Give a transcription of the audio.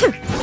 哼